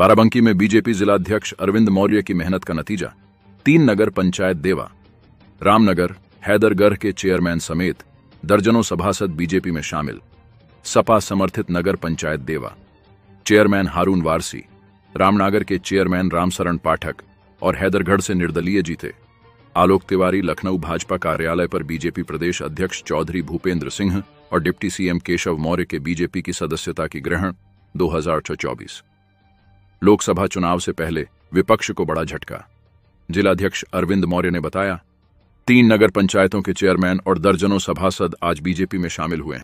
बाराबंकी में बीजेपी जिलाध्यक्ष अरविंद मौर्य की मेहनत का नतीजा। तीन नगर पंचायत देवा। रामनगर, हैदरगढ़ के चेयरमैन समेत दर्जनों सभासद बीजेपी में शामिल। सपा समर्थित नगर पंचायत देवा। चेयरमैन हारून वारसी, रामनगर के चेयरमैन रामसरण पाठक और हैदरगढ़ से निर्दलीय जीते। आलोक तिवारी, लखनऊ भाजपा कार्यालय पर बीजेपी प्रदेश अध्यक्ष चौधरी भूपेंद्र सिंह और डिप्टी सीएम केशव मौर्य के बीजेपी की सदस्यता की ग्रहण 2024 लोकसभा चुनाव से पहले विपक्ष को बड़ा झटका। जिलाध्यक्ष अरविंद मौर्य ने बताया, तीन नगर पंचायतों के चेयरमैन और दर्जनों सभासद आज बीजेपी में शामिल हुए।